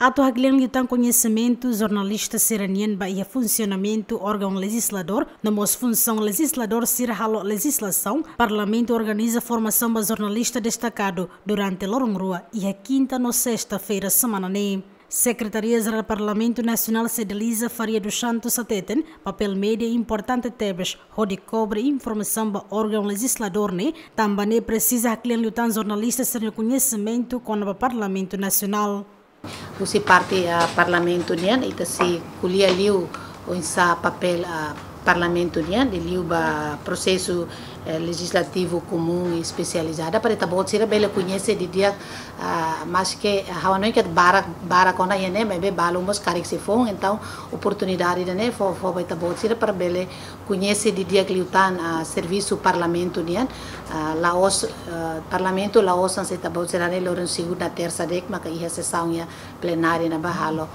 Ato Hagliang tem conhecimento jornalista seranian bahia funcionamento órgão legislador, namos função legislador halo legislação, parlamento organiza formação de jornalista destacado durante Lorong e a quinta no sexta-feira semana nem. Secretaria-Geral do Parlamento Nacional Cedeliza Faria dos Santos Sateten, papel média importante tebes, onde cobre informação do órgão legislador, né? Também precisa que lutar jornalistas ter conhecimento com o Parlamento Nacional. Você parte a Parlamento nian, ita se kuliah liu o insa papel a Parlamento nian, liu ba processo legislativo comum e especializado para tá bom ser bela conhece de dia uh, mas que hawa não que bara bara kona yene mas be balo mos carik se fon então oportunidade de né for for vai tá bom ser para bela conhece de dia que lutan a uh, serviço parlamento uh, laos parlamento laos se tá bom ser né loren segunda terça dek maka ia sessão ya plenária na bahalo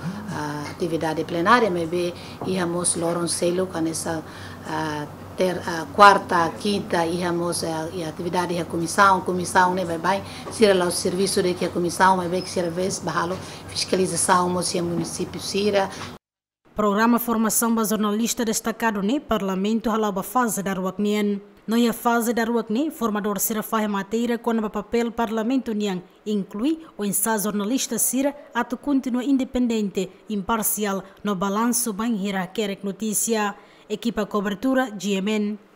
atividade plenária mas be ia mos loren selo kan essa uh, ter a quarta, quinta íamos a, a atividade da comissão, comissão né vai bem, ser lá o serviço de que a comissão vai bem que ser vez bahalo fiscalização o município sira Programa Formação ba jornalista destacado ne Parlamento halaba fase da ruaknien. No a fase da ruakni, formador sira matéria com o papel Parlamento niang, inclui o ensaio jornalista sira ato continua independente, imparcial, no balanço bem hierarquia notícia. Equipa cobertura GMN.